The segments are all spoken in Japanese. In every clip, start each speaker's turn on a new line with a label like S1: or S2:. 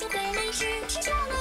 S1: 就会来时，吃就能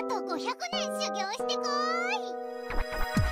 S1: あと500年修行してこい。